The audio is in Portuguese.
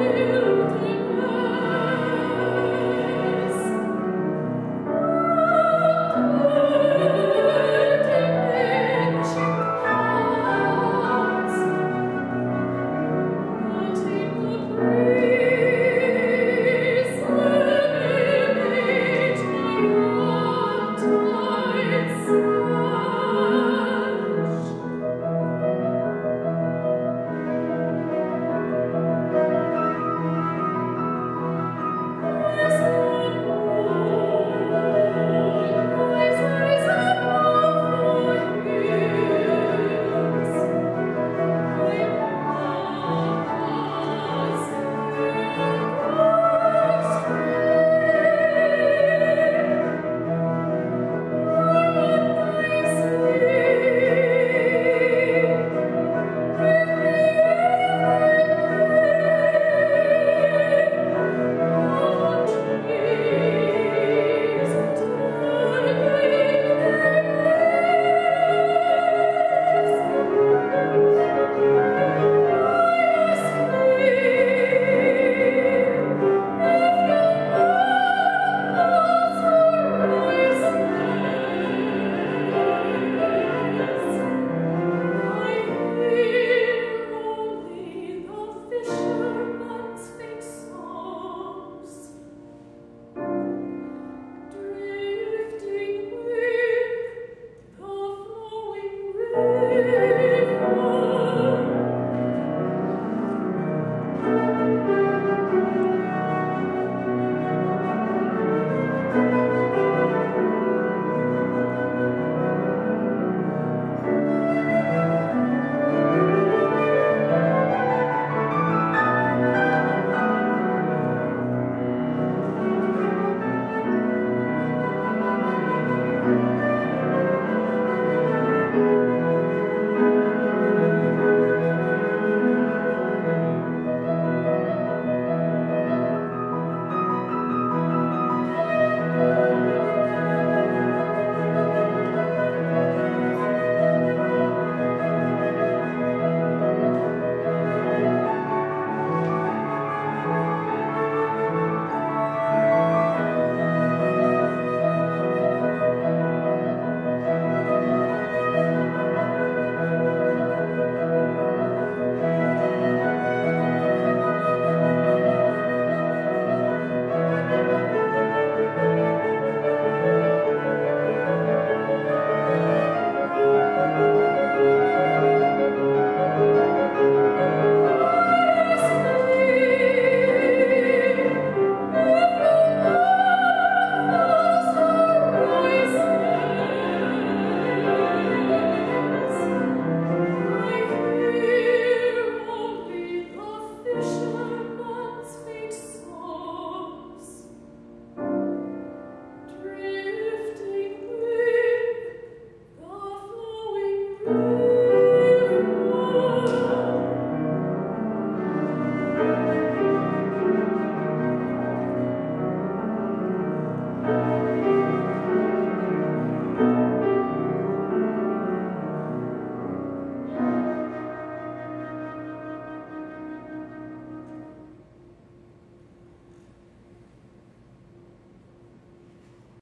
Deus.